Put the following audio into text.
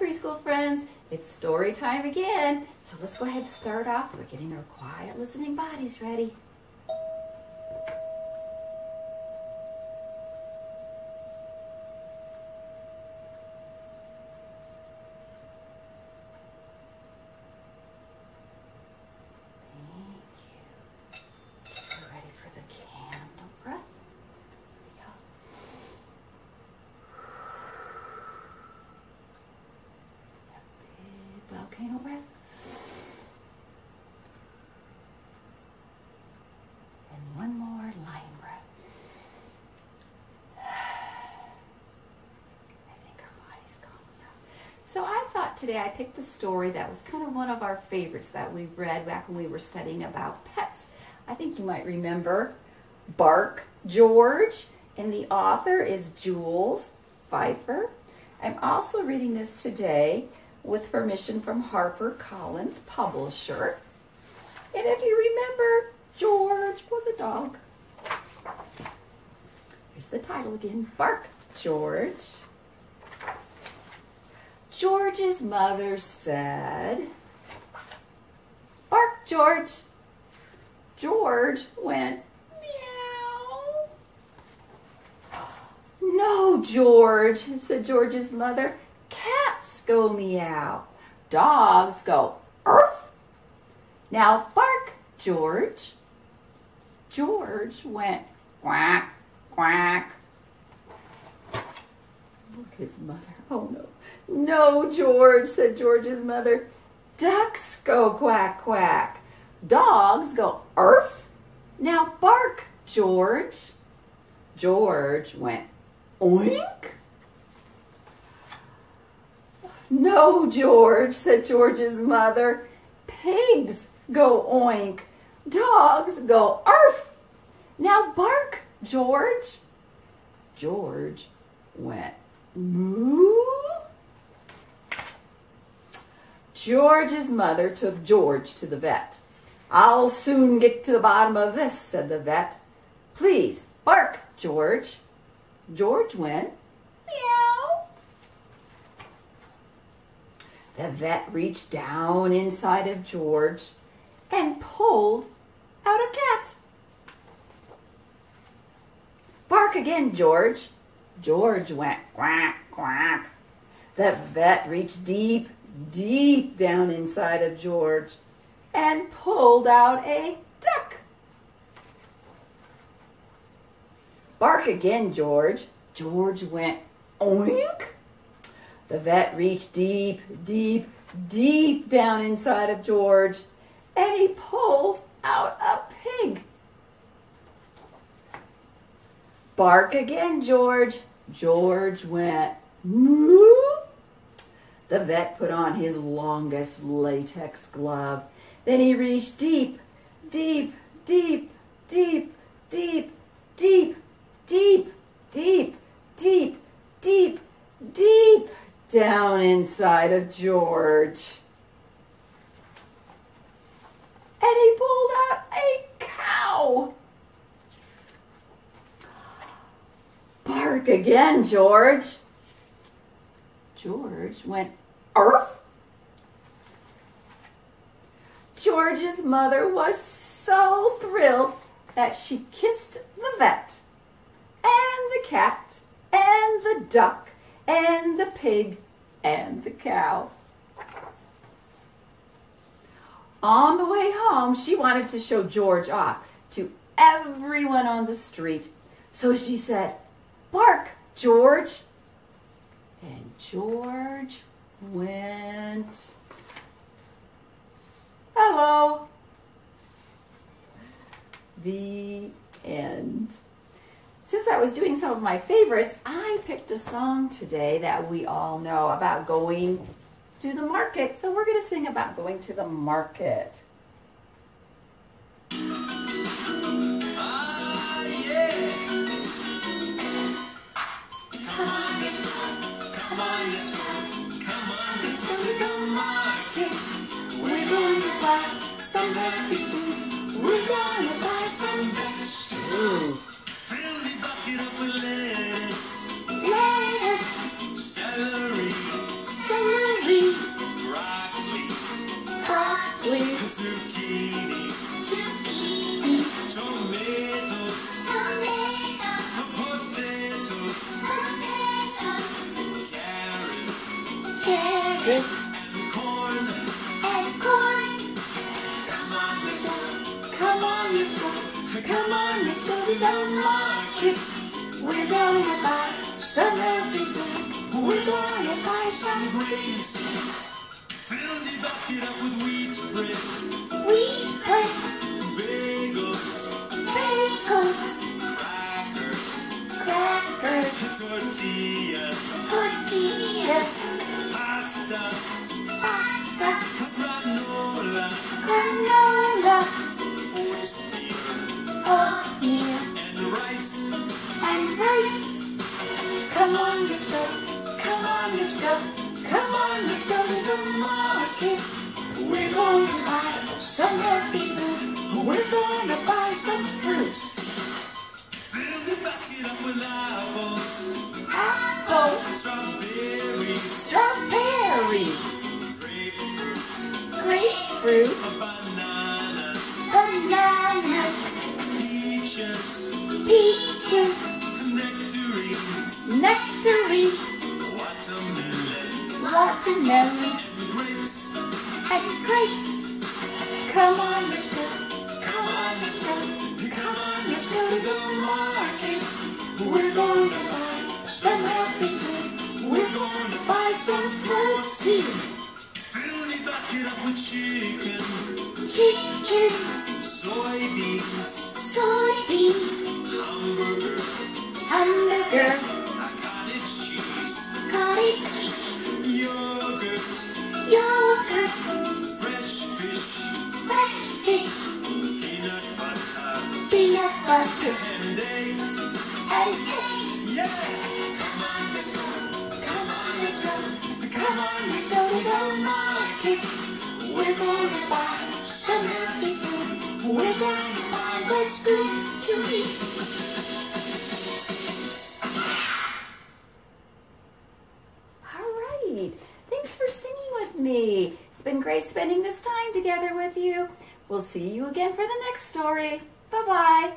preschool friends. It's story time again. So let's go ahead and start off. We're getting our quiet listening bodies ready. Volcano breath. And one more lion breath. I think our body's calm enough. So I thought today I picked a story that was kind of one of our favorites that we read back when we were studying about pets. I think you might remember Bark George, and the author is Jules Feiffer. I'm also reading this today with permission from Harper Collins, publisher. And if you remember, George was a dog. Here's the title again Bark George. George's mother said, Bark, George. George went, meow. No, George, said George's mother go meow. Dogs go earth. Now bark, George. George went quack, quack. Look his mother. Oh no. No, George, said George's mother. Ducks go quack, quack. Dogs go earth. Now bark, George. George went oink. No, George, said George's mother. Pigs go oink. Dogs go arf. Now bark, George. George went moo. George's mother took George to the vet. I'll soon get to the bottom of this, said the vet. Please, bark, George. George went The vet reached down inside of George and pulled out a cat. Bark again, George. George went quack, quack. The vet reached deep, deep down inside of George and pulled out a duck. Bark again, George. George went oink. The vet reached deep, deep, deep down inside of George and he pulled out a pig. Bark again, George. George went moo. The vet put on his longest latex glove. Then he reached deep, inside of George. And he pulled out a cow. Bark again, George. George went, Earth? George's mother was so thrilled that she kissed the vet and the cat and the duck and the pig and the cow. On the way home, she wanted to show George off to everyone on the street. So she said, Bark, George. And George went, Hello. The end. Since I was doing some of my favorites, I picked a song today that we all know about going to the market. So we're going to sing about going to the market. Come on, let's go to the market. We're gonna buy some healthy food. We're gonna buy some Grains. Fill the basket up with wheat bread. wheat bread, Bagels. bagels, Crackers. crackers, Tortillas. tortillas, on, let's go. Come on, let's go to the market. We're going to buy some healthy food. We're going to buy some fruits. Fill the basket up with apples. Apples, Strawberries. strawberries, Grapefruit. grapefruit, Bananas. bananas, Peaches. peaches, Nectarines. nectarines, Watermelon. and grapes. Come on, let's go. Come on, let's go. Come on, let's go to the market. We're going to buy some healthy food. We're going to buy some protein. Fill the basket up with chicken. Chicken, Soybeans. soybeans, Hamburger. hamburger, We're gonna buy some food. We're gonna buy what's good to eat. All right. Thanks for singing with me. It's been great spending this time together with you. We'll see you again for the next story. Bye bye.